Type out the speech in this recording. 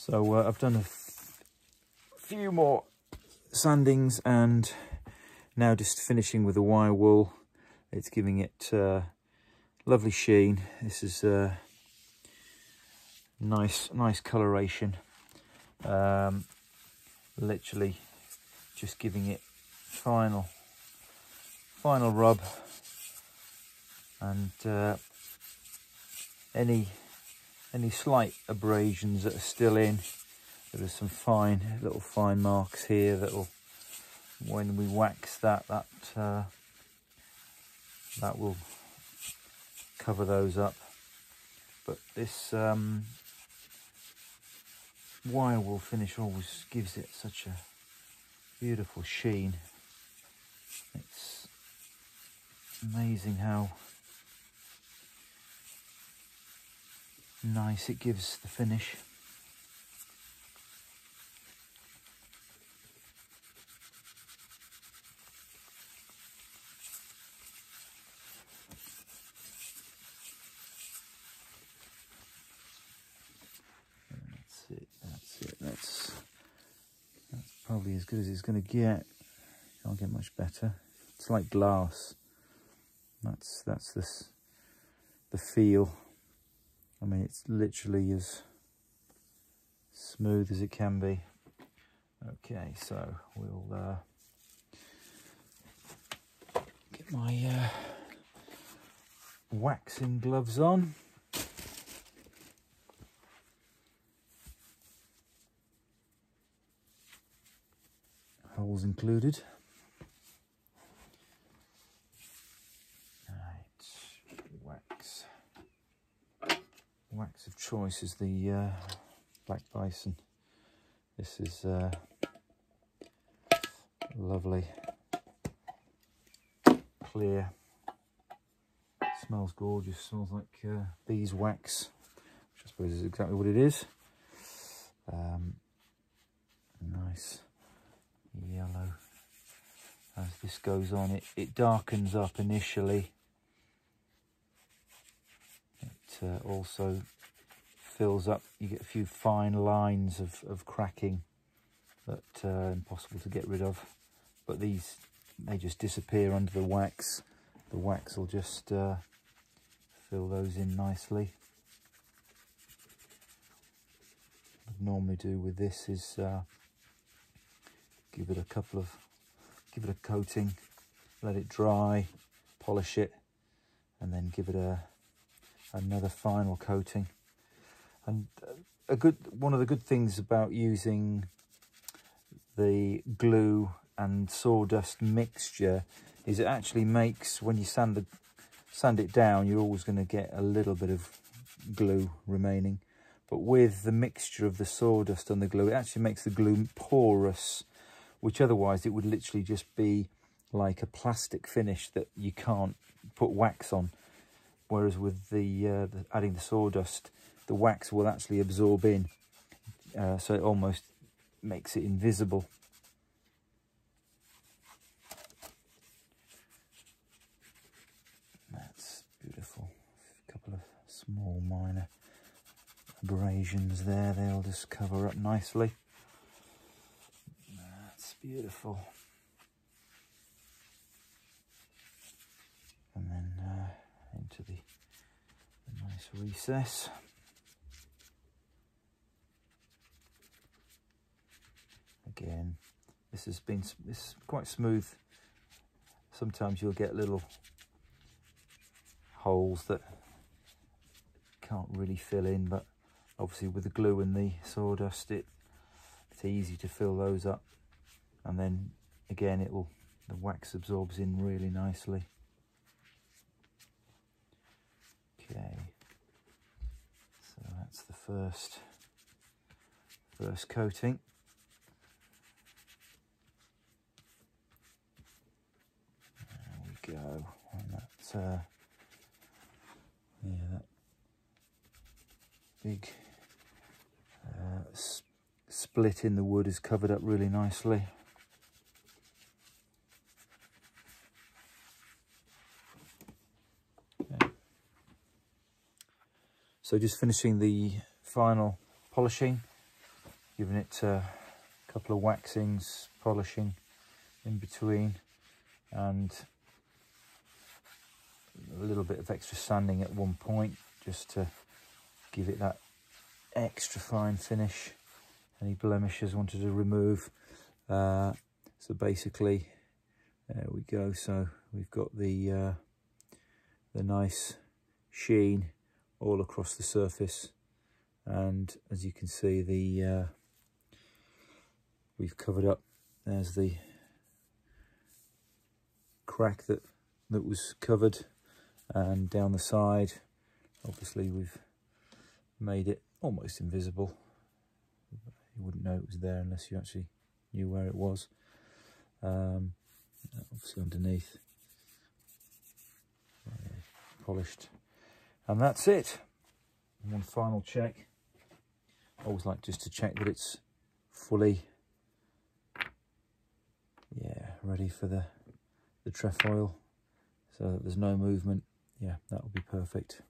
So uh, I've done a few more sandings and now just finishing with the wire wool. It's giving it uh, lovely sheen. This is uh, nice, nice coloration. Um, literally just giving it final, final rub and uh, any any slight abrasions that are still in? There are some fine little fine marks here that will when we wax that that uh, that will cover those up. But this um, wire wool finish always gives it such a beautiful sheen. It's amazing how nice it gives the finish. That's it, that's it, that's, that's probably as good as it's going to get. Can't get much better. It's like glass. That's, that's this, the feel. I mean, it's literally as smooth as it can be. Okay, so we'll uh, get my uh, waxing gloves on. Holes included. Wax of choice is the uh, Black Bison. This is uh, lovely, clear, smells gorgeous, smells like uh, beeswax, which I suppose is exactly what it is. Um, nice yellow. As this goes on, it, it darkens up initially uh, also fills up, you get a few fine lines of, of cracking that are uh, impossible to get rid of. But these, they just disappear under the wax. The wax will just uh, fill those in nicely. What I normally do with this is uh, give it a couple of, give it a coating, let it dry, polish it, and then give it a another final coating. And uh, a good one of the good things about using the glue and sawdust mixture is it actually makes when you sand the sand it down you're always going to get a little bit of glue remaining but with the mixture of the sawdust and the glue it actually makes the glue porous which otherwise it would literally just be like a plastic finish that you can't put wax on whereas with the, uh, the, adding the sawdust the wax will actually absorb in uh, so it almost makes it invisible. That's beautiful. A couple of small minor abrasions there they'll just cover up nicely. That's beautiful and then uh, into the, the recess. Again, this has been this is quite smooth. Sometimes you'll get little holes that can't really fill in, but obviously with the glue and the sawdust, it it's easy to fill those up. And then again, it will the wax absorbs in really nicely. Okay, first first coating. There we go, and that uh, yeah that big uh, split in the wood is covered up really nicely. So just finishing the final polishing. giving it a couple of waxings, polishing in between and a little bit of extra sanding at one point just to give it that extra fine finish any blemishes wanted to remove uh, so basically there we go so we've got the uh, the nice sheen all across the surface and as you can see the uh, we've covered up. There's the crack that that was covered and down the side obviously we've made it almost invisible. You wouldn't know it was there unless you actually knew where it was. Um, obviously underneath. Polished. And that's it. One final check always like just to check that it's fully yeah ready for the the trefoil so that there's no movement. Yeah that will be perfect